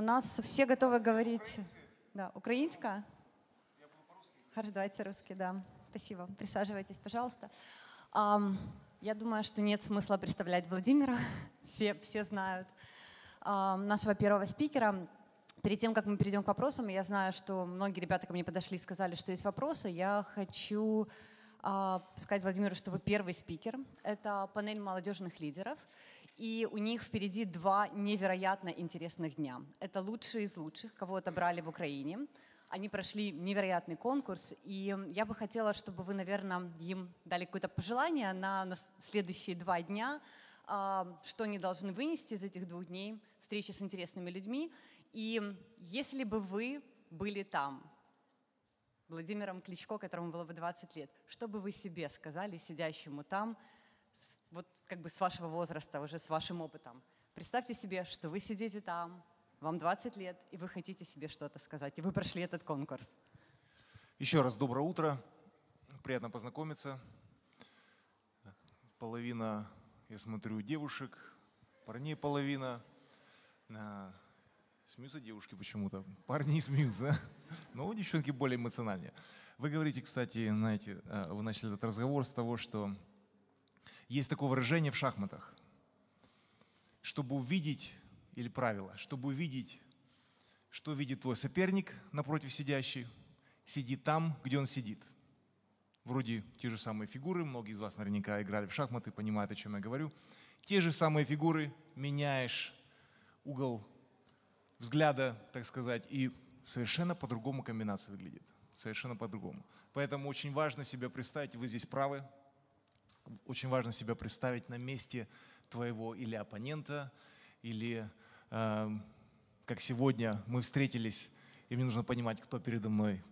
У нас все готовы говорить. Да, украинская? Хорошо, давайте русский, да. Спасибо. Присаживайтесь, пожалуйста. Um, я думаю, что нет смысла представлять Владимира. Все, все знают uh, нашего первого спикера. Перед тем, как мы перейдем к вопросам, я знаю, что многие ребята ко мне подошли и сказали, что есть вопросы. Я хочу uh, сказать Владимиру, что вы первый спикер. Это панель молодежных лидеров. И у них впереди два невероятно интересных дня. Это лучшие из лучших, кого отобрали в Украине. Они прошли невероятный конкурс, и я бы хотела, чтобы вы, наверное, им дали какое-то пожелание на, следующие два дня, а, что они должны вынести из этих двух дней встречи с интересными людьми. И если бы вы были там, Владимиром Кличко, которому было бы 20 лет, что бы вы себе сказали, сидящему там, вот как бы с вашего возраста, уже с вашим опытом? Представьте себе, что вы сидите там, вам 20 лет, и вы хотите себе что-то сказать, и вы прошли этот конкурс. Еще раз доброе утро. Приятно познакомиться. Половина, я смотрю, девушек, парней половина. Смеются девушки почему-то. Парни не смеются? Но девчонки более эмоциональнее. Вы говорите, кстати, знаете, э, вы начали этот разговор с того, что есть такое выражение в шахматах. Чтобы увидеть или правило, чтобы увидеть, что видит твой соперник напротив сидящий, сиди там, где он сидит. Вроде те же самые фигуры, многие из вас наверняка играли в шахматы, понимают, о чем я говорю. Те же самые фигуры, меняешь угол взгляда, так сказать, и совершенно по-другому комбинация выглядит. Совершенно по-другому. Поэтому очень важно себя представить, вы здесь правы, очень важно себя представить на месте твоего или оппонента, или э, как сегодня мы встретились, и мне нужно понимать, кто передо мной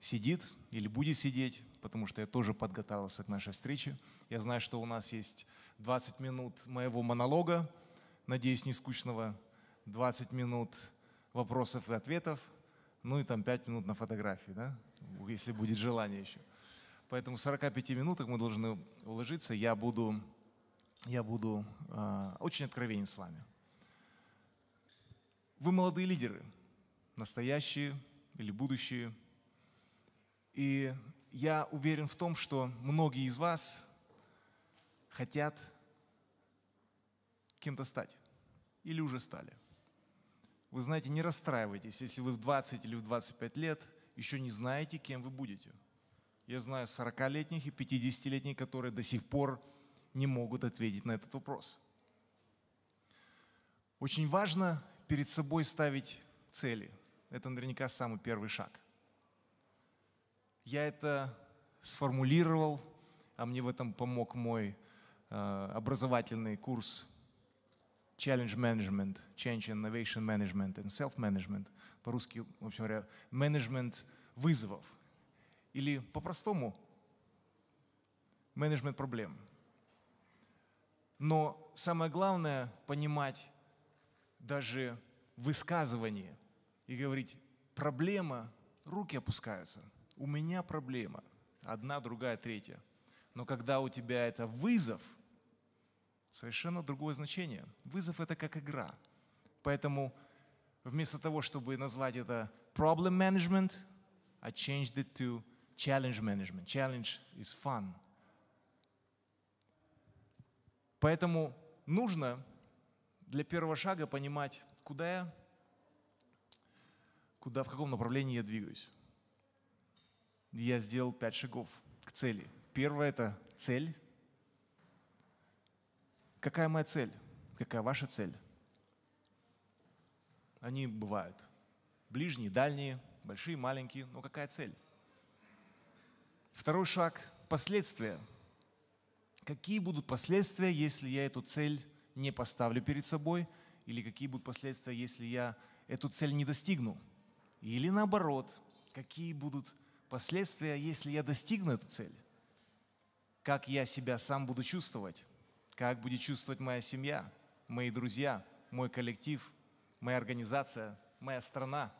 сидит или будет сидеть, потому что я тоже подготовился к нашей встрече. Я знаю, что у нас есть 20 минут моего монолога, надеюсь, не скучного, 20 минут вопросов и ответов, ну и там 5 минут на фотографии, да, если будет желание еще. Поэтому в 45 минутах мы должны уложиться. Я буду, я буду э, очень откровенен с вами. Вы молодые лидеры, настоящие или будущие. И я уверен в том, что многие из вас хотят кем-то стать или уже стали. Вы знаете, не расстраивайтесь, если вы в 20 или в 25 лет еще не знаете, кем вы будете. Я знаю 40-летних и 50-летних, которые до сих пор не могут ответить на этот вопрос. Очень важно перед собой ставить цели. Это наверняка самый первый шаг. Я это сформулировал, а мне в этом помог мой э, образовательный курс Challenge Management, Change Innovation Management and Self-Management. По-русски, в общем говоря, менеджмент вызовов. Или по-простому, менеджмент проблем. Но самое главное понимать, даже высказывание и говорить, проблема, руки опускаются, у меня проблема, одна, другая, третья. Но когда у тебя это вызов, совершенно другое значение. Вызов это как игра. Поэтому вместо того, чтобы назвать это problem management, I changed it to challenge management. Challenge is fun. Поэтому нужно для первого шага понимать, куда я, куда, в каком направлении я двигаюсь. Я сделал пять шагов к цели. Первое – это цель. Какая моя цель? Какая ваша цель? Они бывают ближние, дальние, большие, маленькие, но какая цель? Второй шаг – последствия. Какие будут последствия, если я эту цель не поставлю перед собой – или какие будут последствия, если я эту цель не достигну. Или наоборот, какие будут последствия, если я достигну эту цель. Как я себя сам буду чувствовать, как будет чувствовать моя семья, мои друзья, мой коллектив, моя организация, моя страна.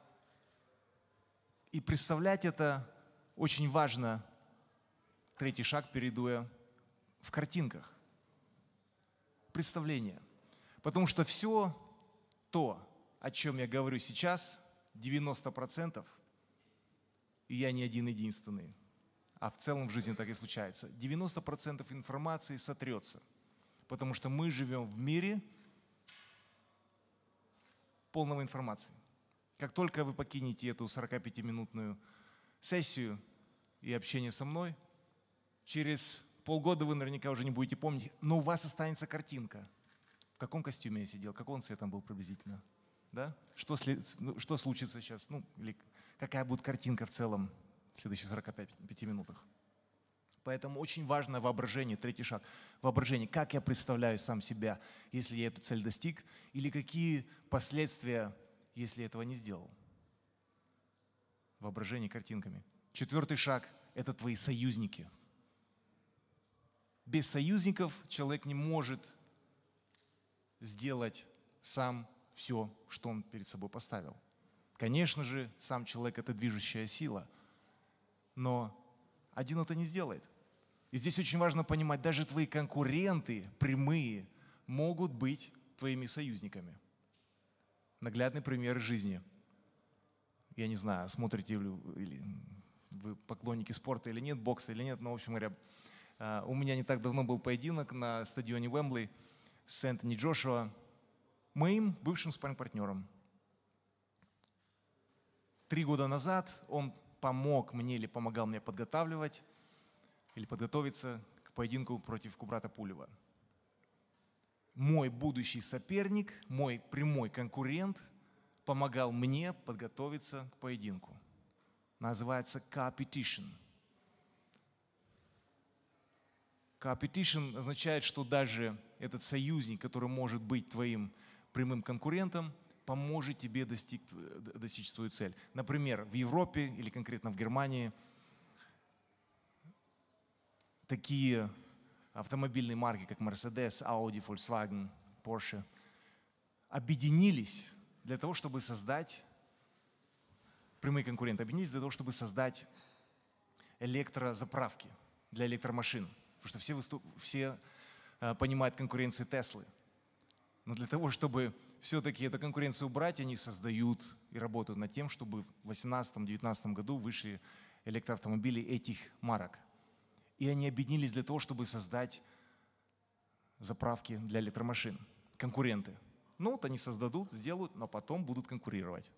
И представлять это очень важно, третий шаг перейду в картинках. Представление – Потому что все то, о чем я говорю сейчас, 90%, и я не один единственный, а в целом в жизни так и случается, 90% информации сотрется, потому что мы живем в мире полного информации. Как только вы покинете эту 45-минутную сессию и общение со мной, через полгода вы наверняка уже не будете помнить, но у вас останется картинка. В каком костюме я сидел, какого он цвета был приблизительно. Да? Что, ну, что случится сейчас? Ну, или какая будет картинка в целом в следующих 45 минутах. Поэтому очень важно воображение, третий шаг. Воображение, как я представляю сам себя, если я эту цель достиг, или какие последствия если этого не сделал. Воображение картинками. Четвертый шаг – это твои союзники. Без союзников человек не может сделать сам все, что он перед собой поставил. Конечно же, сам человек – это движущая сила, но один это не сделает. И здесь очень важно понимать, даже твои конкуренты прямые могут быть твоими союзниками – наглядный пример жизни. Я не знаю, смотрите или вы поклонники спорта или нет, бокса или нет, но, в общем говоря, у меня не так давно был поединок на стадионе Уэмбли с Энтони Джошуа, моим бывшим спарринг-партнером. Три года назад он помог мне или помогал мне подготавливать или подготовиться к поединку против Кубрата Пулева – мой будущий соперник, мой прямой конкурент помогал мне подготовиться к поединку. Называется competition. Competition означает, что даже этот союзник, который может быть твоим прямым конкурентом, поможет тебе достиг, достичь свою цель. Например, в Европе или конкретно в Германии такие автомобильные марки, как Mercedes, Audi, Volkswagen, Porsche, объединились для того, чтобы создать, прямые конкуренты объединились для того, чтобы создать электрозаправки для электромашин. Потому что все, выступ, все э, понимают конкуренцию Теслы. Но для того, чтобы все-таки эту конкуренцию убрать, они создают и работают над тем, чтобы в 2018-2019 году вышли электроавтомобили этих марок. И они объединились для того, чтобы создать заправки для электромашин. Конкуренты. Ну, вот они создадут, сделают, но потом будут конкурировать.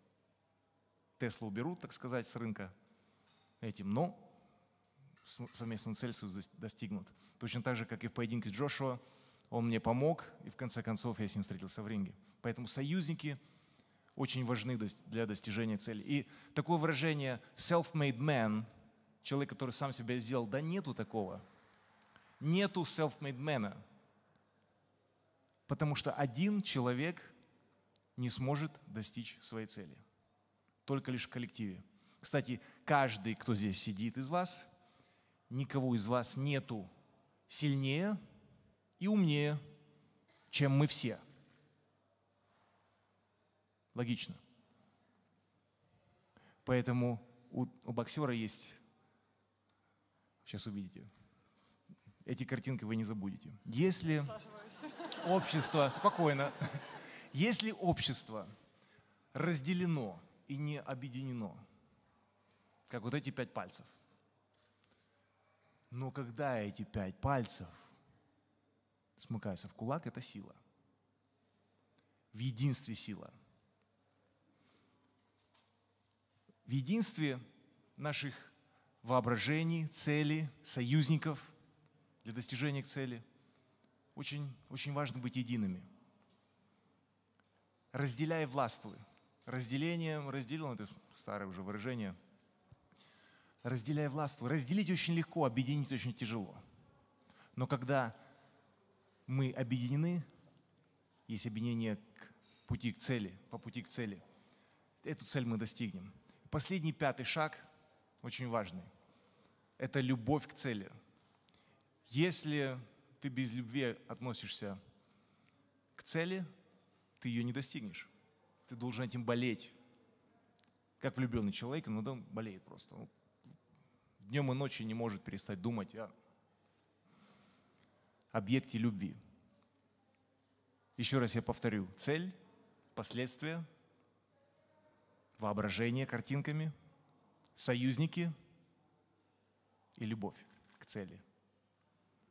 Теслу уберут, так сказать, с рынка этим, но совместную цель достигнут. Точно так же, как и в поединке с Джошуа, он мне помог, и в конце концов я с ним встретился в ринге. Поэтому союзники очень важны для достижения цели. И такое выражение self-made man – человек, который сам себя сделал. Да нету такого. Нету self-made man. Потому что один человек не сможет достичь своей цели. Только лишь в коллективе. Кстати, каждый, кто здесь сидит из вас, никого из вас нету сильнее и умнее, чем мы все. Логично. Поэтому у, у боксера есть Сейчас увидите. Эти картинки вы не забудете. Если общество, спокойно, если общество разделено и не объединено, как вот эти пять пальцев, но когда эти пять пальцев смыкаются в кулак, это сила. В единстве сила. В единстве наших воображений, цели, союзников для достижения цели. Очень, очень важно быть едиными. Разделяй властвуй. Разделение, разделил, это старое уже выражение. Разделяй властвуй. Разделить очень легко, объединить очень тяжело. Но когда мы объединены, есть объединение к пути к цели, по пути к цели, эту цель мы достигнем. Последний пятый шаг – очень важный. Это любовь к цели. Если ты без любви относишься к цели, ты ее не достигнешь. Ты должен этим болеть. Как влюбленный человек, но он болеет просто. Днем и ночью не может перестать думать о объекте любви. Еще раз я повторю. Цель, последствия воображение картинками, союзники и любовь к цели.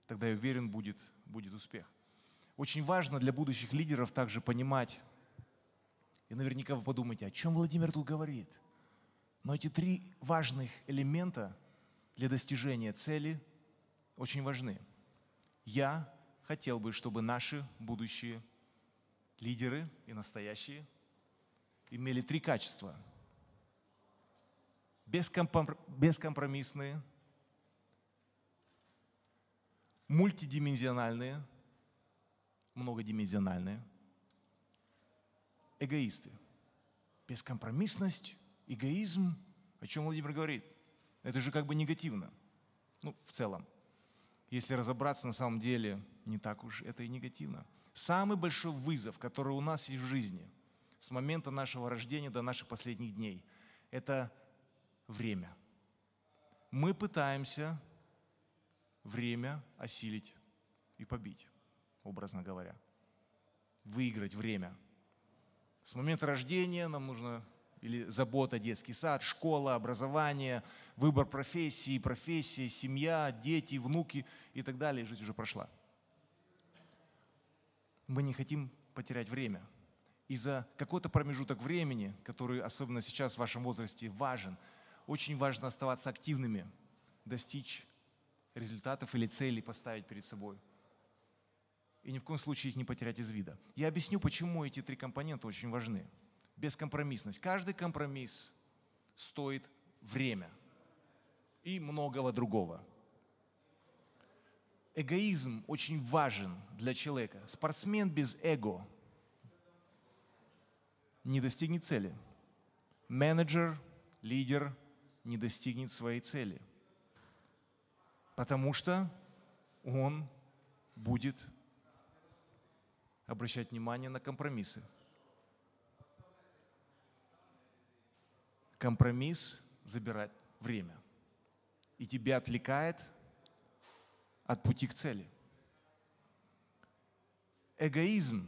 Тогда, я уверен, будет, будет успех. Очень важно для будущих лидеров также понимать, и наверняка вы подумаете, о чем Владимир тут говорит. Но эти три важных элемента для достижения цели очень важны. Я хотел бы, чтобы наши будущие лидеры и настоящие имели три качества. Бескомпромиссные, мультидименsionальные, многодименsionальные, эгоисты. Бескомпромиссность, эгоизм, о чем Владимир говорит, это же как бы негативно. Ну, в целом. Если разобраться, на самом деле не так уж это и негативно. Самый большой вызов, который у нас есть в жизни, с момента нашего рождения до наших последних дней, это время. Мы пытаемся время осилить и побить, образно говоря. Выиграть время. С момента рождения нам нужно или забота, детский сад, школа, образование, выбор профессии, профессия, семья, дети, внуки и так далее. Жизнь уже прошла. Мы не хотим потерять время. И за какой-то промежуток времени, который особенно сейчас в вашем возрасте важен, очень важно оставаться активными, достичь результатов или целей поставить перед собой. И ни в коем случае их не потерять из вида. Я объясню, почему эти три компонента очень важны бескомпромиссность. Каждый компромисс стоит время и многого другого. Эгоизм очень важен для человека. Спортсмен без эго не достигнет цели. Менеджер, лидер не достигнет своей цели. Потому что он будет обращать внимание на компромиссы. Компромисс забирает время и тебя отвлекает от пути к цели. Эгоизм,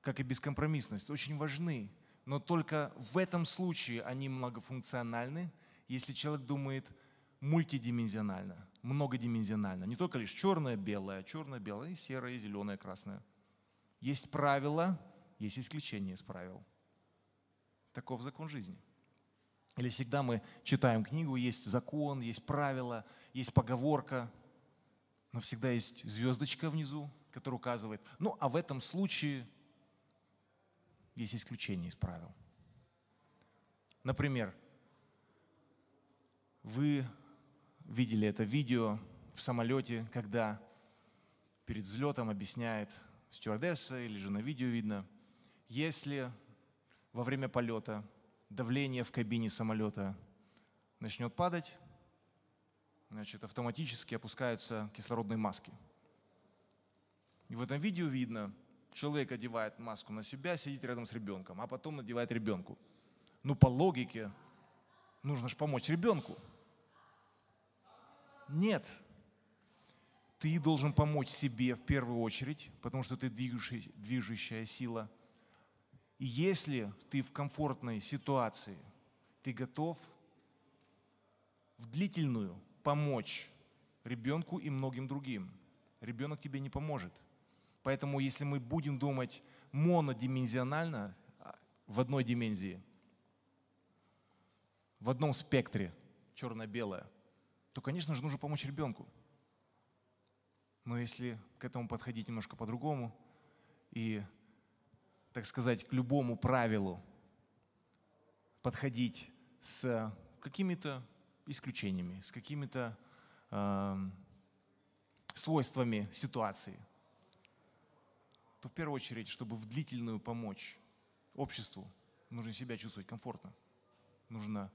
как и бескомпромиссность, очень важны, но только в этом случае они многофункциональны, если человек думает мультидименsionально, многодименsionально. Не только лишь черное, белое, черное, белое, серое, зеленое, красное. Есть правила, есть исключения из правил. Таков закон жизни. Или всегда мы читаем книгу, есть закон, есть правила, есть поговорка, но всегда есть звездочка внизу, которая указывает. Ну, а в этом случае есть исключение из правил. Например, вы видели это видео в самолете, когда перед взлетом объясняет стюардесса, или же на видео видно, если во время полета давление в кабине самолета начнет падать, значит, автоматически опускаются кислородные маски. И в этом видео видно, человек одевает маску на себя, сидит рядом с ребенком, а потом надевает ребенку. Ну, по логике, нужно же помочь ребенку. Нет. Ты должен помочь себе в первую очередь, потому что ты движущая, движущая сила – и если ты в комфортной ситуации, ты готов в длительную помочь ребенку и многим другим. Ребенок тебе не поможет. Поэтому если мы будем думать монодименsionально, а, в одной димензии, в одном спектре, черно-белое, то, конечно же, нужно помочь ребенку. Но если к этому подходить немножко по-другому и так сказать, к любому правилу подходить с какими-то исключениями, с какими-то э, свойствами ситуации, то в первую очередь, чтобы в длительную помочь обществу, нужно себя чувствовать комфортно. Нужно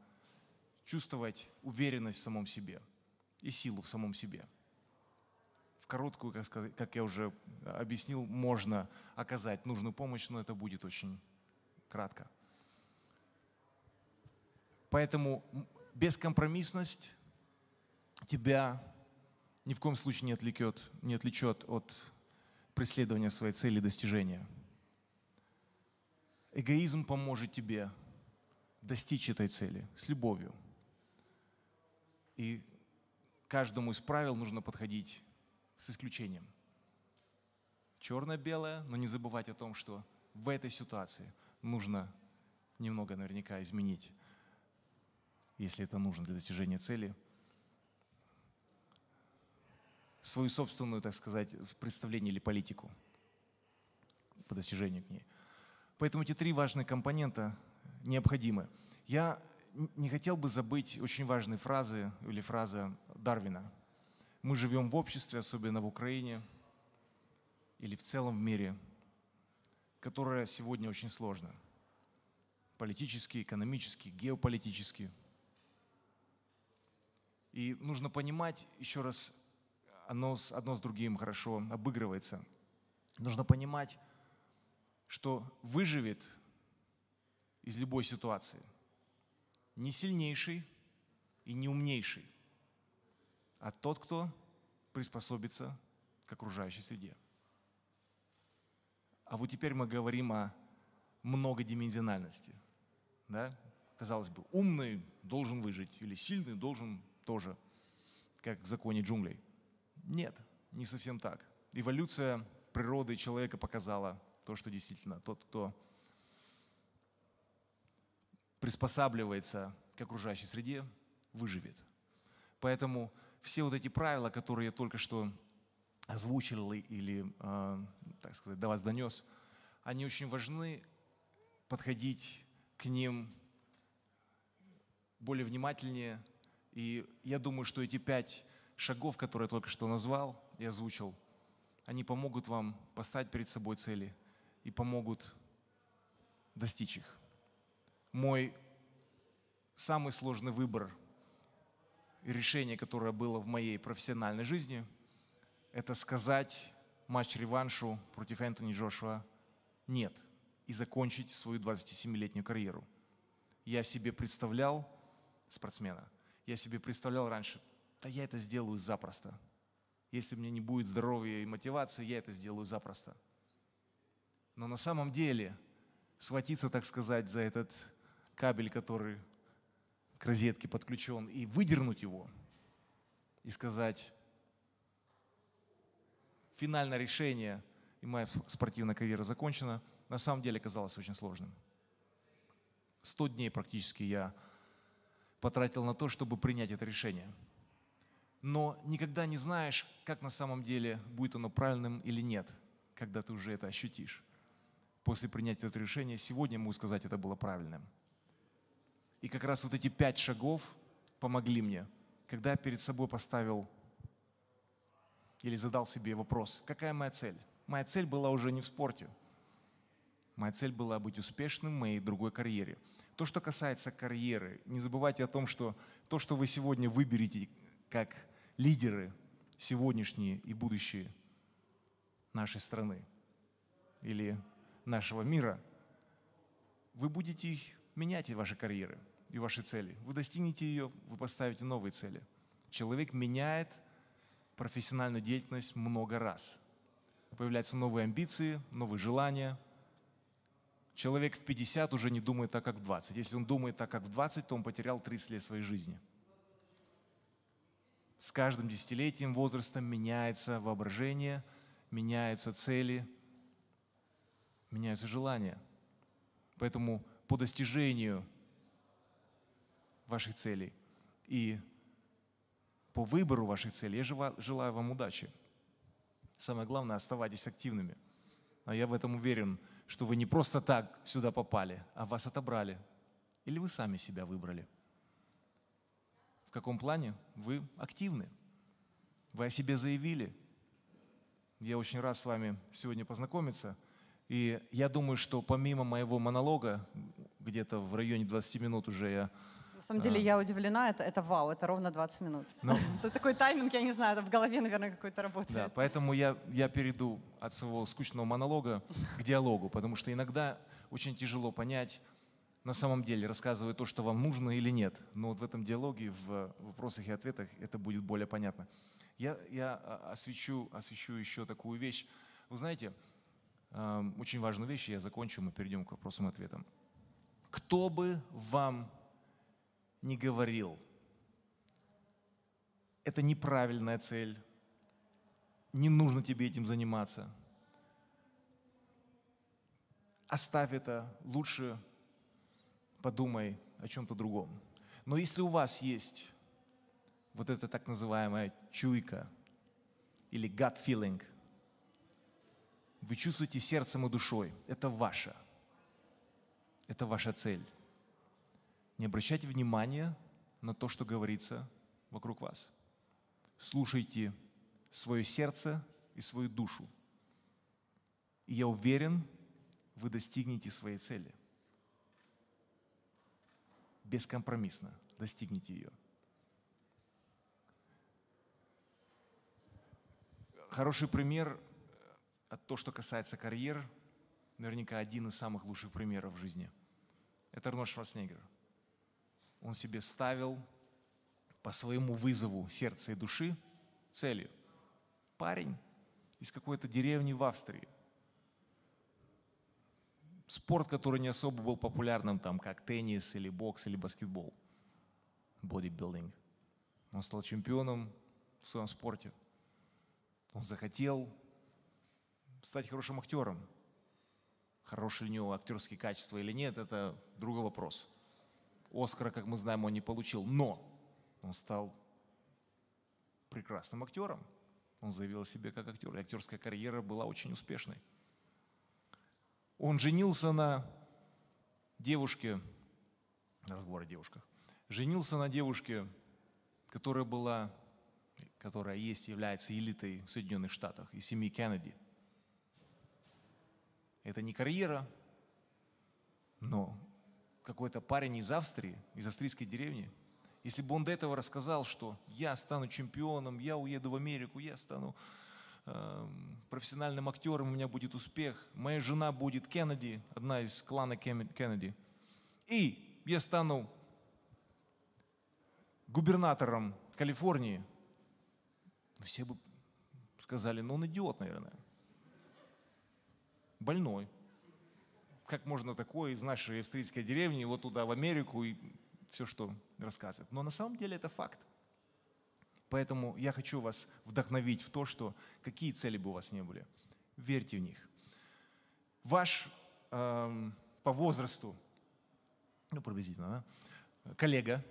чувствовать уверенность в самом себе и силу в самом себе короткую, как, сказать, как я уже объяснил, можно оказать нужную помощь, но это будет очень кратко. Поэтому бескомпромиссность тебя ни в коем случае не отвлекет, не отвлечет от преследования своей цели достижения. Эгоизм поможет тебе достичь этой цели с любовью. И каждому из правил нужно подходить с исключением. Черное-белое, но не забывать о том, что в этой ситуации нужно немного наверняка изменить, если это нужно для достижения цели, свою собственную, так сказать, представление или политику по достижению к ней. Поэтому эти три важных компонента необходимы. Я не хотел бы забыть очень важные фразы или фраза Дарвина. Мы живем в обществе, особенно в Украине или в целом в мире, которое сегодня очень сложно. Политически, экономически, геополитически. И нужно понимать, еще раз, оно, одно с другим хорошо обыгрывается. Нужно понимать, что выживет из любой ситуации не сильнейший и не умнейший, а тот, кто приспособится к окружающей среде. А вот теперь мы говорим о многодименsionальности. Да? Казалось бы, умный должен выжить или сильный должен тоже, как в законе джунглей. Нет, не совсем так. Эволюция природы человека показала, то, что действительно тот, кто приспосабливается к окружающей среде, выживет. Поэтому все вот эти правила, которые я только что озвучил или, э, так сказать, до вас донес, они очень важны подходить к ним более внимательнее. И я думаю, что эти пять шагов, которые я только что назвал и озвучил, они помогут вам поставить перед собой цели и помогут достичь их. Мой самый сложный выбор решение, которое было в моей профессиональной жизни, это сказать матч-реваншу против Энтони Джошуа «нет» и закончить свою 27-летнюю карьеру. Я себе представлял спортсмена, я себе представлял раньше, да я это сделаю запросто. Если у меня не будет здоровья и мотивации, я это сделаю запросто. Но на самом деле схватиться, так сказать, за этот кабель, который к розетке подключен, и выдернуть его, и сказать, финальное решение, и моя спортивная карьера закончена, на самом деле оказалось очень сложным. Сто дней практически я потратил на то, чтобы принять это решение. Но никогда не знаешь, как на самом деле будет оно правильным или нет, когда ты уже это ощутишь после принятия этого решения, сегодня могу сказать, это было правильным. И как раз вот эти пять шагов помогли мне, когда я перед собой поставил или задал себе вопрос, какая моя цель? Моя цель была уже не в спорте. Моя цель была быть успешным в моей другой карьере. То, что касается карьеры, не забывайте о том, что то, что вы сегодня выберете как лидеры сегодняшние и будущие нашей страны или нашего мира, вы будете их менять ваши карьеры, и ваши цели. Вы достигнете ее, вы поставите новые цели. Человек меняет профессиональную деятельность много раз. Появляются новые амбиции, новые желания. Человек в 50 уже не думает так, как в 20. Если он думает так, как в 20, то он потерял 30 лет своей жизни. С каждым десятилетием возрастом меняется воображение, меняются цели – меняются желания. Поэтому по достижению ваших целей и по выбору ваших целей я желаю вам удачи. Самое главное, оставайтесь активными. А я в этом уверен, что вы не просто так сюда попали, а вас отобрали. Или вы сами себя выбрали. В каком плане? Вы активны. Вы о себе заявили. Я очень рад с вами сегодня познакомиться – и я думаю, что помимо моего монолога, где-то в районе 20 минут уже я самом деле, а... я удивлена, это, это вау, это ровно 20 минут. Ну, это такой тайминг, я не знаю, это в голове, наверное, какой-то работает. Да, поэтому я, я перейду от своего скучного монолога к диалогу, потому что иногда очень тяжело понять, на самом деле, рассказывать то, что вам нужно или нет. Но вот в этом диалоге, в вопросах и ответах это будет более понятно. Я, я а, освещу, освещу еще такую вещь. Вы знаете, эм, очень важную вещь, я закончу, мы перейдем к вопросам и ответам. Кто бы вам не говорил, это неправильная цель, не нужно тебе этим заниматься. Оставь это, лучше подумай о чем-то другом. Но если у вас есть вот эта так называемая чуйка или gut feeling, вы чувствуете сердцем и душой, это ваше. Это ваша цель. Не обращайте внимания на то, что говорится вокруг вас. Слушайте свое сердце и свою душу. И я уверен, вы достигнете своей цели. Бескомпромиссно достигнете ее. Хороший пример, от то, что касается карьер, наверняка один из самых лучших примеров в жизни. Это Арнольд Шварценеггер. Он себе ставил по своему вызову сердца и души целью. Парень из какой-то деревни в Австрии. Спорт, который не особо был популярным, там, как теннис или бокс или баскетбол. Бодибилдинг. Он стал чемпионом в своем спорте – он захотел стать хорошим актером. Хорошие у него актерские качества или нет, это другой вопрос. Оскара, как мы знаем, он не получил, но он стал прекрасным актером. Он заявил о себе как актер, и актерская карьера была очень успешной. Он женился на девушке, разговор о девушках, женился на девушке, которая была которая есть, является элитой в Соединенных Штатах, и семьи Кеннеди. Это не карьера, но какой-то парень из Австрии, из австрийской деревни, если бы он до этого рассказал, что я стану чемпионом, я уеду в Америку, я стану э, профессиональным актером, у меня будет успех, моя жена будет Кеннеди, одна из клана Кеннеди, и я стану губернатором Калифорнии, все бы сказали, ну он идиот, наверное. Больной. Как можно такое из нашей австрийской деревни вот туда, в Америку, и все, что рассказывает. Но на самом деле это факт. Поэтому я хочу вас вдохновить в то, что какие цели бы у вас не были, верьте в них. Ваш эм, по возрасту, ну приблизительно, да, коллега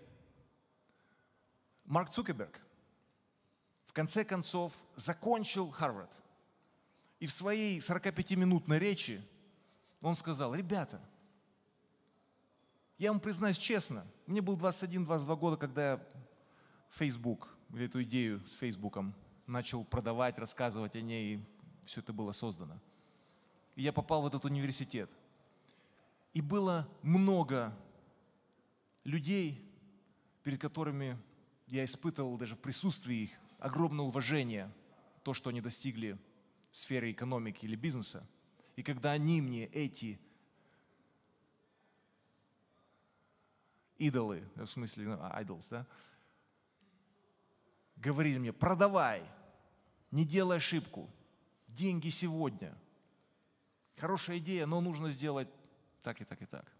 Марк Цукерберг – в конце концов закончил Харвард. И в своей 45-минутной речи он сказал, ребята, я вам признаюсь честно, мне был 21-22 года, когда я Facebook, или эту идею с Фейсбуком начал продавать, рассказывать о ней, и все это было создано. И я попал в этот университет. И было много людей, перед которыми я испытывал даже в присутствии их огромное уважение, то, что они достигли в сфере экономики или бизнеса. И когда они мне эти идолы, в смысле, ну, idols, да, говорили мне, продавай, не делай ошибку, деньги сегодня. Хорошая идея, но нужно сделать так и так и так.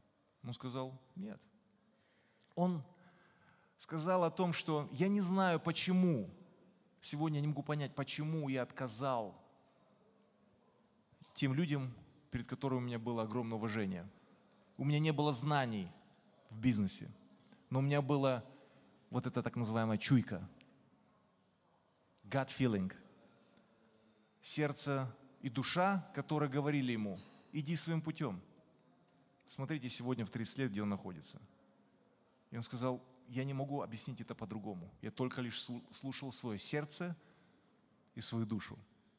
Он сказал, нет. Он сказал о том, что я не знаю почему, Сегодня я не могу понять, почему я отказал тем людям, перед которыми у меня было огромное уважение. У меня не было знаний в бизнесе, но у меня была вот эта так называемая чуйка, gut feeling, сердце и душа, которые говорили ему, иди своим путем. Смотрите сегодня в 30 лет, где он находится. И он сказал, я не могу объяснить это по-другому. Я только лишь слушал свое сердце и свою душу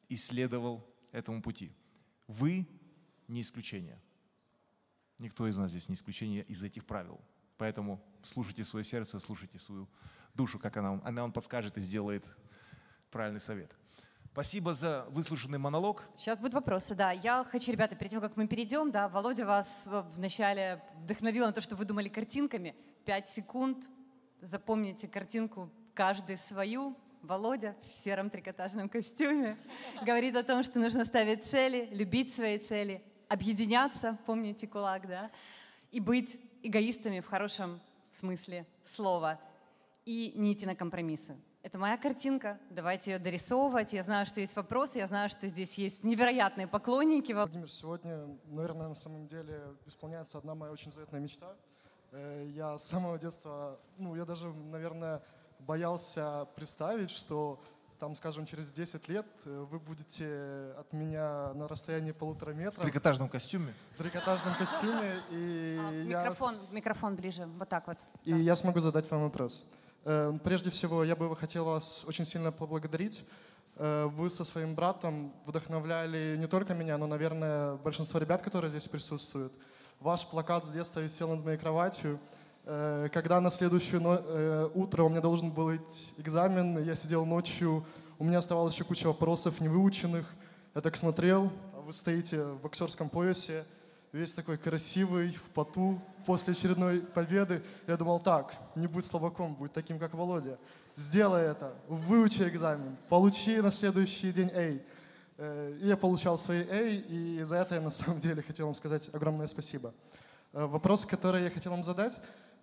и следовал этому пути. Вы не исключение. Никто из нас здесь не исключение из этих правил. Поэтому слушайте свое сердце, слушайте свою душу, как она, она вам подскажет и сделает правильный совет. Спасибо за выслушанный монолог. Сейчас будут вопросы, да. Я хочу, ребята, перед тем, как мы перейдем, да, Володя вас вначале вдохновил на то, что вы думали картинками. Пять секунд, запомните картинку каждый свою, Володя в сером трикотажном костюме говорит о том, что нужно ставить цели, любить свои цели, объединяться, помните кулак, да, и быть эгоистами в хорошем смысле слова, и не идти на компромиссы. Это моя картинка, давайте ее дорисовывать. Я знаю, что есть вопросы, я знаю, что здесь есть невероятные поклонники. Владимир, сегодня, наверное, на самом деле исполняется одна моя очень заветная мечта. Э, я с самого детства, ну, я даже, наверное, боялся представить, что там, скажем, через 10 лет э, вы будете от меня на расстоянии полутора метра. В трикотажном костюме? В трикотажном костюме. И а, я микрофон, микрофон ближе, вот так вот. И да. я смогу задать вам вопрос. Э, прежде всего, я бы хотел вас очень сильно поблагодарить. Э, вы со своим братом вдохновляли не только меня, но, наверное, большинство ребят, которые здесь присутствуют. Ваш плакат с детства висел над моей кроватью. Э, когда на следующее утро у меня должен был быть экзамен, я сидел ночью, у меня оставалось еще куча вопросов невыученных. Я так смотрел, а вы стоите в боксерском поясе, весь такой красивый, в поту, после очередной победы. Я думал, так, не будь слабаком, будь таким, как Володя. Сделай это, выучи экзамен, получи на следующий день A. Э, и я получал свои A, и за это я на самом деле хотел вам сказать огромное спасибо. Э, вопрос, который я хотел вам задать, э,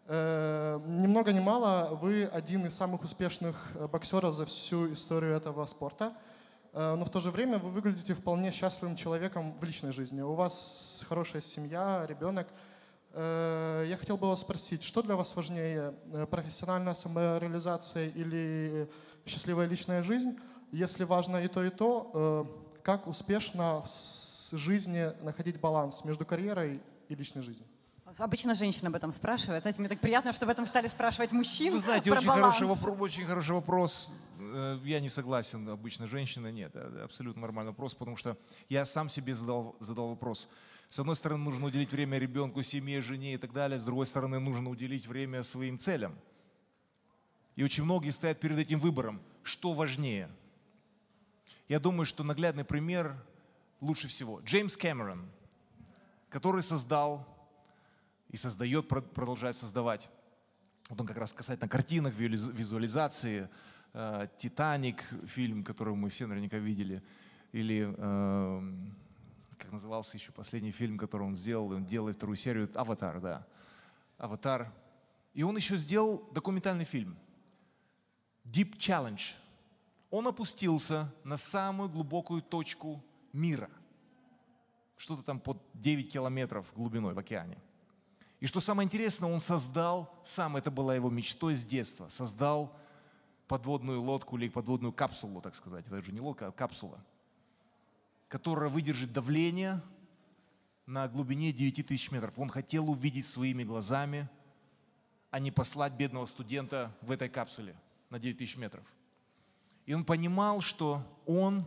ни много ни мало, вы один из самых успешных боксеров за всю историю этого спорта – Э, но в то же время вы выглядите вполне счастливым человеком в личной жизни. У вас хорошая семья, ребенок. Э, я хотел бы вас спросить, что для вас важнее, э, профессиональная самореализация или счастливая личная жизнь? Если важно и то, и то, как успешно в жизни находить баланс между карьерой и личной жизнью? Обычно женщины об этом спрашивают. Знаете, мне так приятно, что об этом стали спрашивать мужчин. Вы знаете, очень баланс. хороший, вопрос, очень хороший вопрос. Э, я не согласен, обычно женщина нет. Это абсолютно нормальный вопрос, потому что я сам себе задал, задал вопрос. С одной стороны, нужно уделить время ребенку, семье, жене и так далее. С другой стороны, нужно уделить время своим целям. И очень многие стоят перед этим выбором. Что важнее? Я думаю, что наглядный пример лучше всего. Джеймс Кэмерон, который создал и создает, продолжает создавать. Вот он как раз касательно картинок, визуализации, э, «Титаник», фильм, который мы все наверняка видели, или, э, как назывался еще последний фильм, который он сделал, он делает вторую серию, «Аватар», да, «Аватар». И он еще сделал документальный фильм «Deep Challenge». Он опустился на самую глубокую точку мира, что-то там под 9 километров глубиной в океане – и что самое интересное, он создал, сам это была его мечтой с детства, создал подводную лодку или подводную капсулу, так сказать. Это же не лодка, а капсула, которая выдержит давление на глубине 9 тысяч метров. Он хотел увидеть своими глазами, а не послать бедного студента в этой капсуле на 9 тысяч метров. И он понимал, что он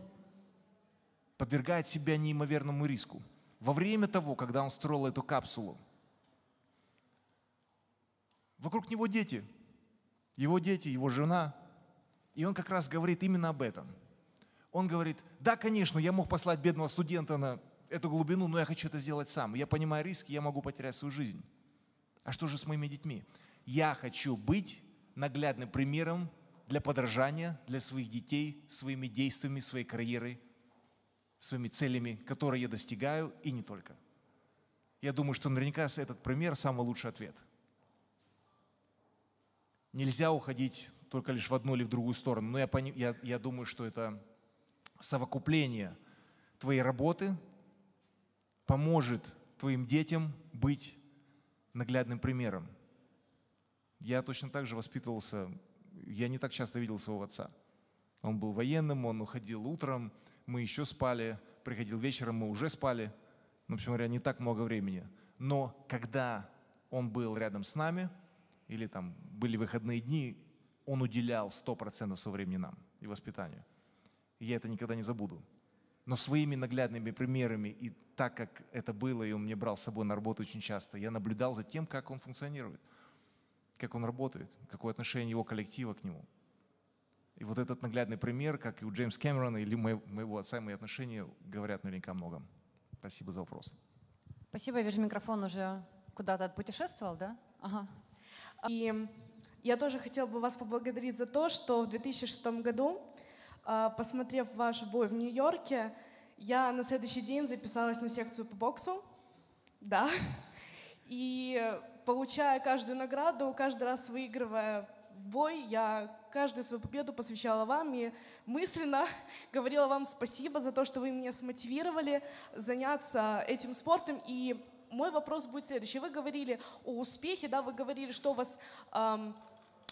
подвергает себя неимоверному риску. Во время того, когда он строил эту капсулу, Вокруг него дети, его дети, его жена. И он как раз говорит именно об этом. Он говорит, да, конечно, я мог послать бедного студента на эту глубину, но я хочу это сделать сам. Я понимаю риски, я могу потерять свою жизнь. А что же с моими детьми? Я хочу быть наглядным примером для подражания, для своих детей, своими действиями, своей карьерой, своими целями, которые я достигаю, и не только. Я думаю, что наверняка этот пример самый лучший ответ – нельзя уходить только лишь в одну или в другую сторону. Но я, я, я думаю, что это совокупление твоей работы поможет твоим детям быть наглядным примером. Я точно так же воспитывался, я не так часто видел своего отца. Он был военным, он уходил утром, мы еще спали, приходил вечером, мы уже спали. Ну, в общем говоря, не так много времени. Но когда он был рядом с нами – или там были выходные дни, он уделял 100% своего времени нам и воспитанию. И я это никогда не забуду. Но своими наглядными примерами и так, как это было, и он мне брал с собой на работу очень часто, я наблюдал за тем, как он функционирует, как он работает, какое отношение его коллектива к нему. И вот этот наглядный пример, как и у Джеймса Кэмерона или моего отца, мои отношения говорят наверняка многом. Спасибо за вопрос. Спасибо. Я вижу, микрофон уже куда-то путешествовал, да? Ага. И Я тоже хотела бы вас поблагодарить за то, что в 2006 году, а, посмотрев ваш бой в Нью-Йорке, я на следующий день записалась на секцию по боксу. Да. И получая каждую награду, каждый раз выигрывая бой, я каждую свою победу посвящала вам и мысленно говорила вам спасибо за то, что вы меня смотивировали заняться этим спортом. И мой вопрос будет следующий. Вы говорили о успехе, да, вы говорили, что вас эм,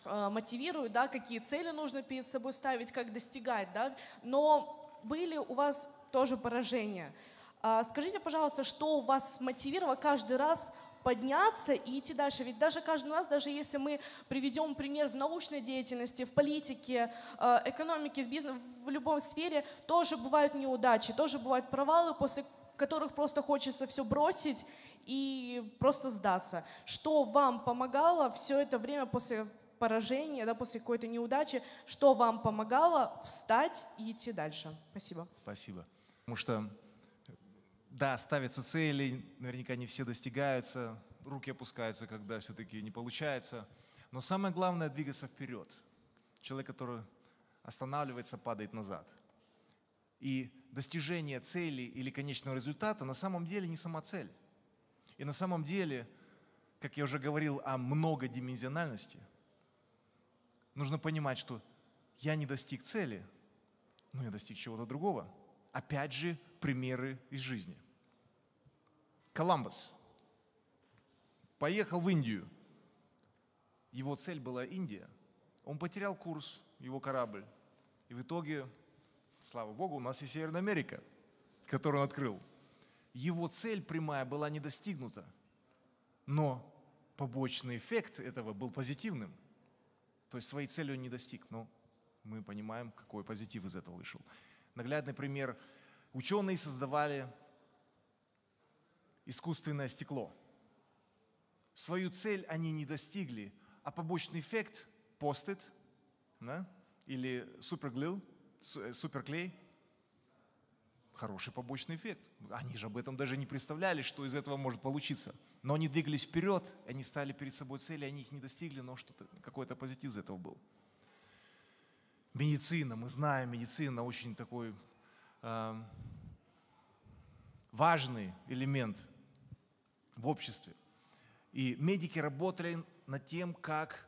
э, мотивирует, да, какие цели нужно перед собой ставить, как достигать, да, но были у вас тоже поражения. Э, скажите, пожалуйста, что вас мотивировало каждый раз подняться и идти дальше. Ведь даже каждый раз, даже если мы приведем пример в научной деятельности, в политике, э, экономике, в бизнесе, в любом сфере, тоже бывают неудачи, тоже бывают провалы, после которых просто хочется все бросить и просто сдаться. Что вам помогало все это время после поражения, да, после какой-то неудачи, что вам помогало встать и идти дальше? Спасибо. Спасибо. Потому что да, ставятся цели, наверняка не все достигаются, руки опускаются, когда все-таки не получается. Но самое главное – двигаться вперед. Человек, который останавливается, падает назад. И достижение цели или конечного результата на самом деле не сама цель. И на самом деле, как я уже говорил о многодимензиональности, нужно понимать, что я не достиг цели, но я достиг чего-то другого. Опять же, примеры из жизни. Коламбус поехал в Индию. Его цель была Индия. Он потерял курс, его корабль. И в итоге, слава богу, у нас есть Северная Америка, которую он открыл. Его цель прямая была не достигнута, но побочный эффект этого был позитивным. То есть своей цели он не достиг, но мы понимаем, какой позитив из этого вышел. Наглядный пример – Ученые создавали искусственное стекло. Свою цель они не достигли, а побочный эффект – постит да, или суперглил, суперклей – хороший побочный эффект. Они же об этом даже не представляли, что из этого может получиться. Но они двигались вперед, они ставили перед собой цели, они их не достигли, но что-то, какой-то позитив из этого был. Медицина, мы знаем, медицина очень такой Эм, важный элемент в обществе. И медики работали над тем, как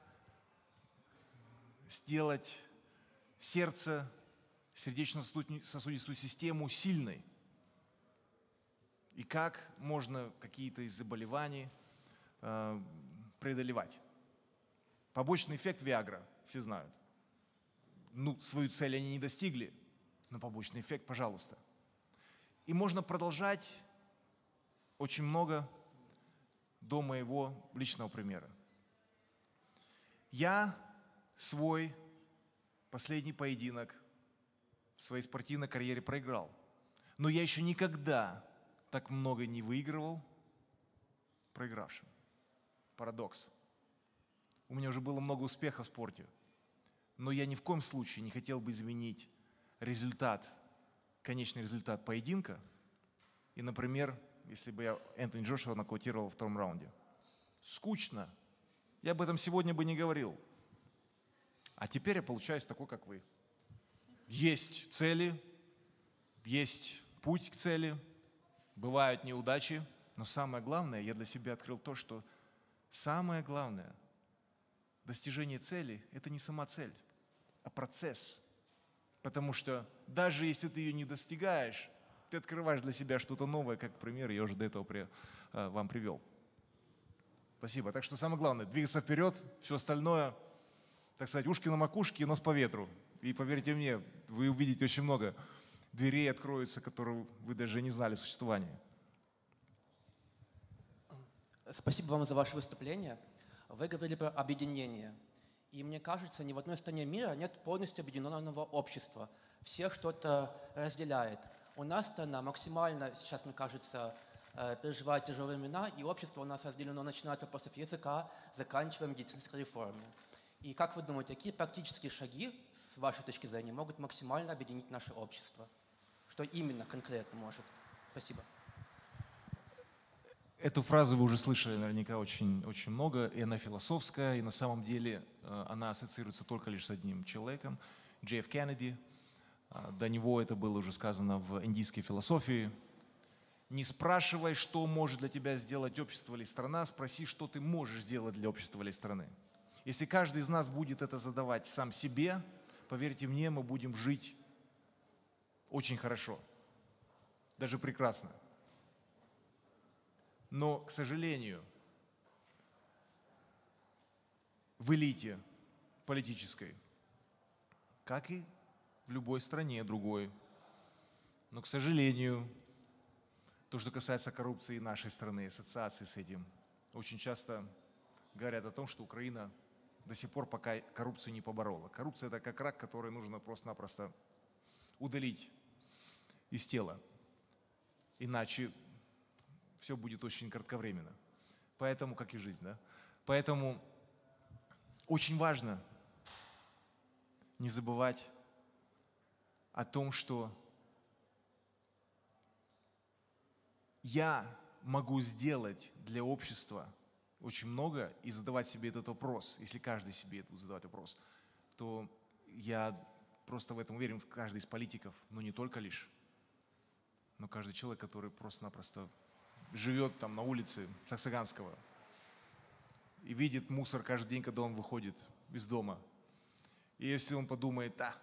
сделать сердце, сердечно-сосудистую систему сильной. И как можно какие-то из заболеваний э, преодолевать. Побочный эффект Виагра, все знают. Ну, свою цель они не достигли, но побочный эффект, пожалуйста. И можно продолжать очень много до моего личного примера. Я свой последний поединок в своей спортивной карьере проиграл. Но я еще никогда так много не выигрывал проигравшим. Парадокс. У меня уже было много успеха в спорте, но я ни в коем случае не хотел бы изменить результат, конечный результат поединка. И, например, если бы я Энтони Джошуа нокаутировал во втором раунде. Скучно. Я об этом сегодня бы не говорил. А теперь я получаюсь такой, как вы. Есть цели, есть путь к цели, бывают неудачи, но самое главное, я для себя открыл то, что самое главное, достижение цели – это не сама цель, а процесс – Потому что даже если ты ее не достигаешь, ты открываешь для себя что-то новое, как пример я уже до этого при, э, вам привел. Спасибо. Так что самое главное, двигаться вперед, все остальное, так сказать, ушки на макушке, нос по ветру. И поверьте мне, вы увидите очень много дверей откроются, которые вы даже не знали существования. Спасибо вам за ваше выступление. Вы говорили про объединение. И мне кажется, ни в одной стране мира нет полностью объединенного общества. Всех что-то разделяет. У нас страна максимально, сейчас, мне кажется, э, переживает тяжелые времена, и общество у нас разделено, начиная от вопросов языка, заканчивая медицинской реформой. И как вы думаете, какие практические шаги, с вашей точки зрения, могут максимально объединить наше общество? Что именно конкретно может? Спасибо. Эту фразу вы уже слышали наверняка очень, очень много, и она философская, и на самом деле э, она ассоциируется только лишь с одним человеком, Джей Ф. Кеннеди. А, до него это было уже сказано в индийской философии. Не спрашивай, что может для тебя сделать общество или страна, спроси, что ты можешь сделать для общества или страны. Если каждый из нас будет это задавать сам себе, поверьте мне, мы будем жить очень хорошо, даже прекрасно. Но, к сожалению, в элите политической, как и в любой стране другой, но, к сожалению, то, что касается коррупции нашей страны, ассоциации с этим, очень часто говорят о том, что Украина до сих пор пока коррупцию не поборола. Коррупция – это как рак, который нужно просто-напросто удалить из тела. Иначе все будет очень кратковременно. Поэтому, как и жизнь, да? Поэтому очень важно не забывать о том, что я могу сделать для общества очень много и задавать себе этот вопрос. Если каждый себе будет задавать вопрос, то я просто в этом уверен, каждый из политиков, но не только лишь, но каждый человек, который просто-напросто живет там на улице Саксаганского и видит мусор каждый день, когда он выходит из дома. И если он подумает, да,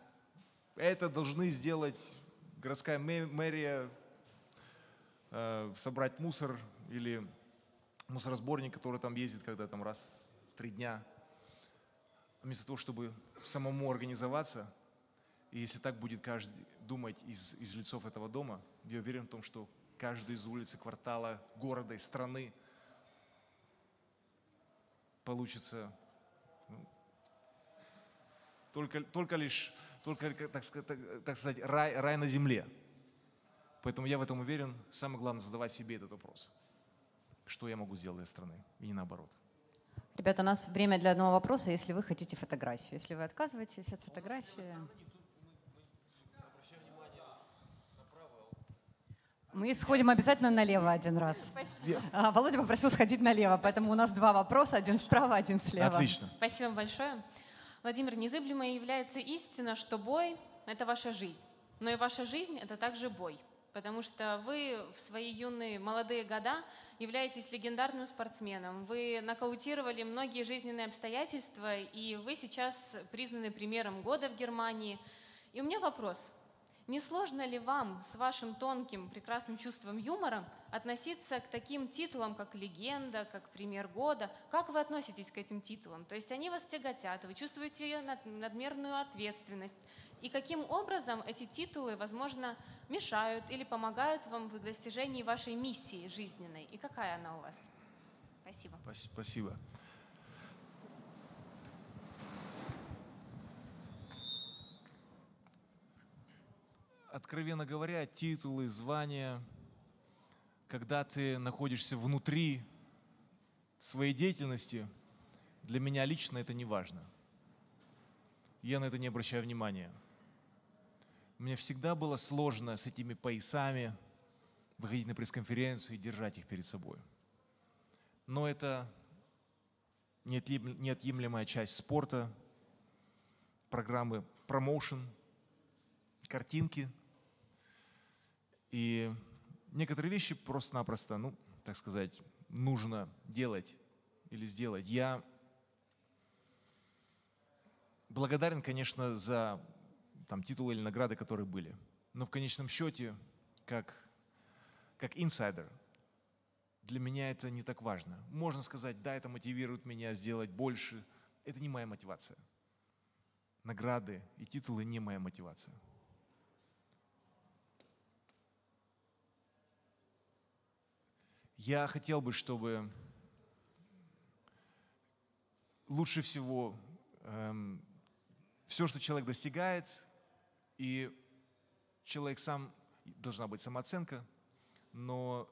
это должны сделать городская мэрия, э, собрать мусор или мусоросборник, который там ездит, когда там раз в три дня, вместо того, чтобы самому организоваться, и если так будет каждый думать из, из лицов этого дома, я уверен в том, что каждой из улиц, квартала, города и страны получится ну, только, только лишь, только, так, так, так сказать, рай, рай на земле. Поэтому я в этом уверен. Самое главное задавать себе этот вопрос. Что я могу сделать для страны, и не наоборот. Ребята, у нас время для одного вопроса, если вы хотите фотографию. Если вы отказываетесь от фотографии... Мы сходим обязательно налево один раз. Спасибо. А, Володя попросил сходить налево, поэтому у нас два вопроса, один справа, один слева. Отлично. Спасибо вам большое. Владимир, незыблемой является истина, что бой – это ваша жизнь. Но и ваша жизнь – это также бой. Потому что вы в свои юные молодые года являетесь легендарным спортсменом. Вы нокаутировали многие жизненные обстоятельства, и вы сейчас признаны примером года в Германии. И у меня вопрос. Не сложно ли вам с вашим тонким, прекрасным чувством юмора относиться к таким титулам, как легенда, как пример года? Как вы относитесь к этим титулам? То есть они вас тяготят, вы чувствуете надмерную ответственность. И каким образом эти титулы, возможно, мешают или помогают вам в достижении вашей миссии жизненной? И какая она у вас? Спасибо. Спасибо. откровенно говоря, титулы, звания, когда ты находишься внутри своей деятельности, для меня лично это не важно. Я на это не обращаю внимания. Мне всегда было сложно с этими поясами выходить на пресс-конференции и держать их перед собой. Но это неотъемлемая часть спорта, программы промоушен, картинки – и некоторые вещи просто-напросто, ну, так сказать, нужно делать или сделать. Я благодарен, конечно, за там, титулы или награды, которые были. Но в конечном счете, как, как инсайдер, для меня это не так важно. Можно сказать, да, это мотивирует меня сделать больше. Это не моя мотивация. Награды и титулы не моя мотивация. Я хотел бы, чтобы лучше всего эм, все, что человек достигает, и человек сам, должна быть самооценка, но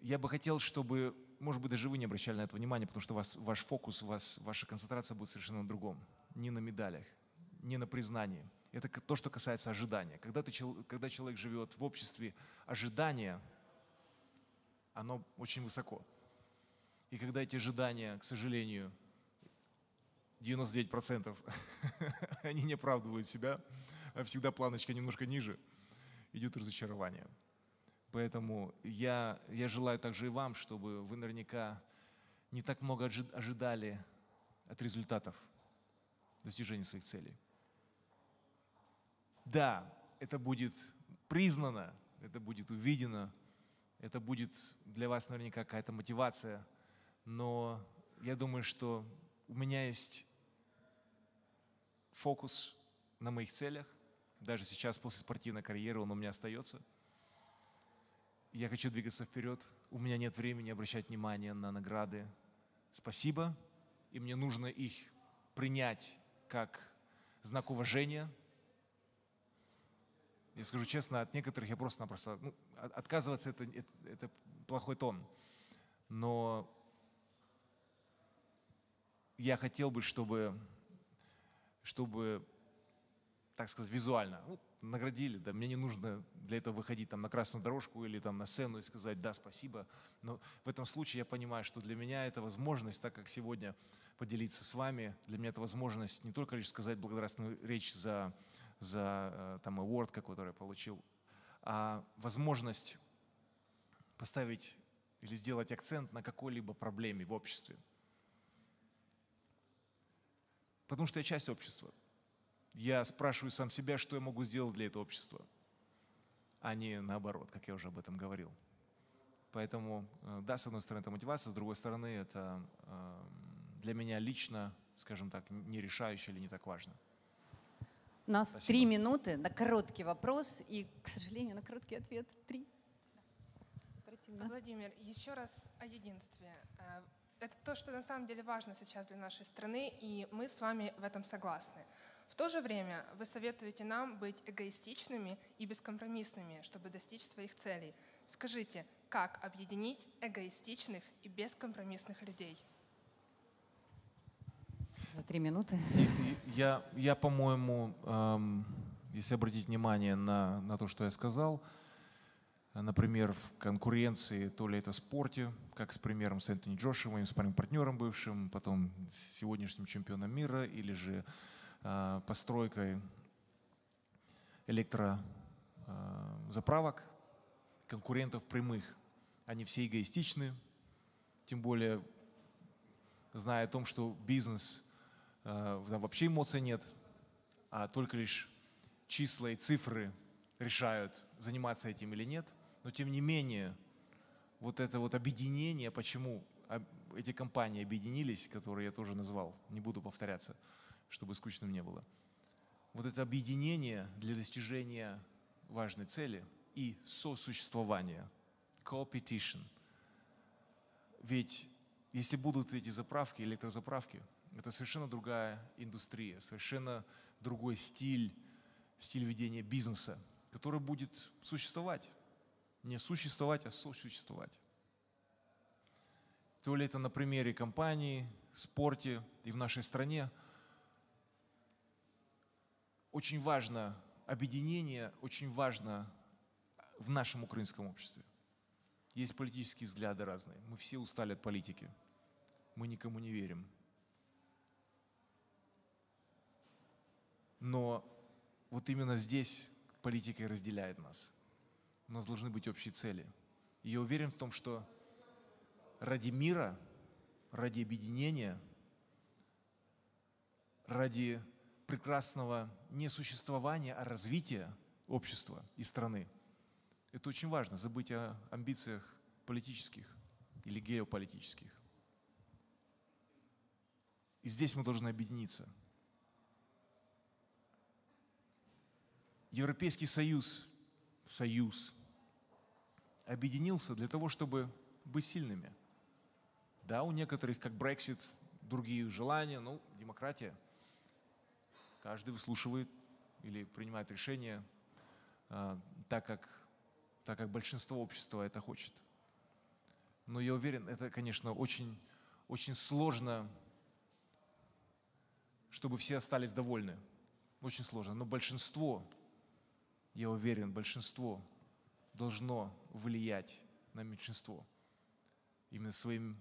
я бы хотел, чтобы, может быть, даже вы не обращали на это внимание, потому что вас, ваш фокус, вас, ваша концентрация будет совершенно на другом. Не на медалях, не на признании. Это то, что касается ожидания. Когда, ты, когда человек живет в обществе ожидания – оно очень высоко. И когда эти ожидания, к сожалению, 99% они не оправдывают себя, а всегда планочка немножко ниже, идет разочарование. Поэтому я, я желаю также и вам, чтобы вы наверняка не так много ожидали от результатов достижения своих целей. Да, это будет признано, это будет увидено, это будет для вас наверняка какая-то мотивация, но я думаю, что у меня есть фокус на моих целях. Даже сейчас, после спортивной карьеры, он у меня остается. Я хочу двигаться вперед. У меня нет времени обращать внимание на награды. Спасибо. И мне нужно их принять как знак уважения. Я скажу честно, от некоторых я просто-напросто... Ну, отказываться это, это, это плохой тон. Но я хотел бы, чтобы, чтобы так сказать, визуально. Вот, наградили, да, мне не нужно для этого выходить там на красную дорожку или там на сцену и сказать «да, спасибо». Но в этом случае я понимаю, что для меня это возможность, так как сегодня поделиться с вами, для меня это возможность не только лишь сказать благодарственную речь за, за э, там award, который я получил, а возможность поставить или сделать акцент на какой-либо проблеме в обществе. Потому что я часть общества я спрашиваю сам себя, что я могу сделать для этого общества, а не наоборот, как я уже об этом говорил. Поэтому, э, да, с одной стороны, это мотивация, с другой стороны, это э, для меня лично, скажем так, не решающее или не так важно. У нас Спасибо. три минуты на короткий вопрос и, к сожалению, на короткий ответ. Три. Владимир, еще раз о единстве. Это то, что на самом деле важно сейчас для нашей страны, и мы с вами в этом согласны. В то же время вы советуете нам быть эгоистичными и бескомпромиссными, чтобы достичь своих целей. Скажите, как объединить эгоистичных и бескомпромиссных людей? За три минуты. Я, я по-моему, эм, если обратить внимание на, на то, что я сказал, например, в конкуренции, то ли это в спорте, как с примером с Энтони Джошем, моим спарринг партнером бывшим, потом сегодняшним чемпионом мира, или же Э, постройкой электрозаправок, э, конкурентов прямых. Они все эгоистичны, тем более зная о том, что бизнес, э, вообще эмоций нет, а только лишь числа и цифры решают, заниматься этим или нет. Но тем не менее, вот это вот объединение, почему эти компании объединились, которые я тоже назвал, не буду повторяться – чтобы скучным не было. Вот это объединение для достижения важной цели и сосуществования, competition. Ведь если будут эти заправки, электрозаправки, это совершенно другая индустрия, совершенно другой стиль, стиль ведения бизнеса, который будет существовать. Не существовать, а сосуществовать. То ли это на примере компании, спорте и в нашей стране – очень важно объединение, очень важно в нашем украинском обществе. Есть политические взгляды разные. Мы все устали от политики. Мы никому не верим. Но вот именно здесь политика и разделяет нас. У нас должны быть общие цели. И я уверен в том, что ради мира, ради объединения, ради прекрасного не существования, а развития общества и страны. Это очень важно, забыть о амбициях политических или геополитических. И здесь мы должны объединиться. Европейский Союз, Союз, объединился для того, чтобы быть сильными. Да, у некоторых, как Брексит, другие желания, ну, демократия – Каждый выслушивает или принимает решение а, так, как, так, как большинство общества это хочет. Но я уверен, это, конечно, очень, очень сложно, чтобы все остались довольны. Очень сложно. Но большинство, я уверен, большинство должно влиять на меньшинство. именно своим,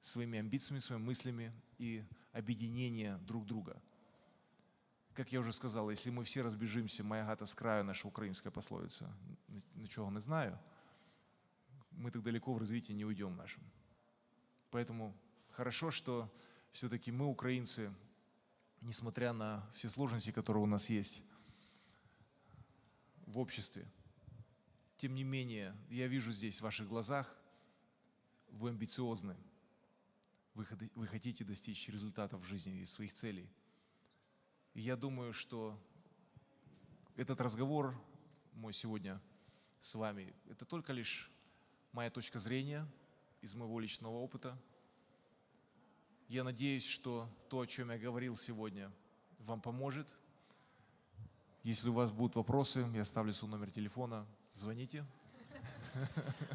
своими амбициями, своими мыслями и объединение друг друга. Как я уже сказал, если мы все разбежимся, моя гата с краю, наша украинская пословица, ничего не знаю, мы так далеко в развитии не уйдем нашим. Поэтому хорошо, что все-таки мы, украинцы, несмотря на все сложности, которые у нас есть в обществе, тем не менее, я вижу здесь в ваших глазах, вы амбициозны, вы, вы хотите достичь результатов в жизни и своих целей. И я думаю, что этот разговор мой сегодня с вами, это только лишь моя точка зрения из моего личного опыта – я надеюсь, что то, о чем я говорил сегодня, вам поможет. Если у вас будут вопросы, я оставлю свой номер телефона, звоните.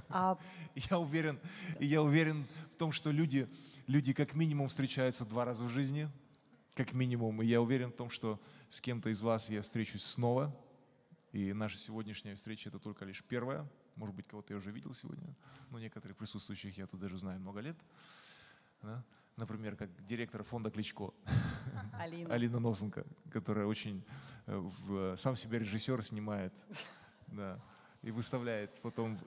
А... Я уверен, я уверен в том, что люди, люди как минимум встречаются два раза в жизни, как минимум. И я уверен в том, что с кем-то из вас я встречусь снова. И наша сегодняшняя встреча это только лишь первая. Может быть, кого-то я уже видел сегодня. Но некоторых присутствующих я тут даже знаю много лет. Да? Например, как директор фонда Кличко, Алина, Алина Носенко, которая очень э, в, сам себя режиссер снимает, да, и выставляет потом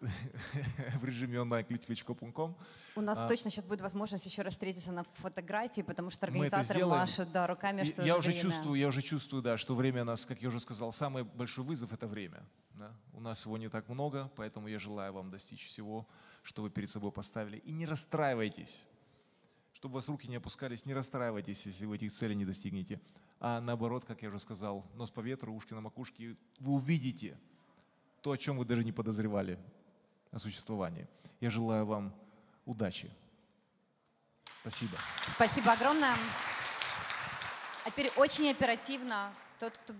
в режиме онлайн кличко.ком. У нас а, точно сейчас будет возможность еще раз встретиться на фотографии, потому что организаторы машут да, руками, что я уже время. чувствую, я уже чувствую, да, что время нас, как я уже сказал, самый большой вызов это время. Да? У нас его не так много, поэтому я желаю вам достичь всего, что вы перед собой поставили. И не расстраивайтесь чтобы у вас руки не опускались, не расстраивайтесь, если вы этих целей не достигнете. А наоборот, как я уже сказал, нос по ветру, ушки на макушке, вы увидите то, о чем вы даже не подозревали о существовании. Я желаю вам удачи. Спасибо. Спасибо огромное. А теперь очень оперативно тот, кто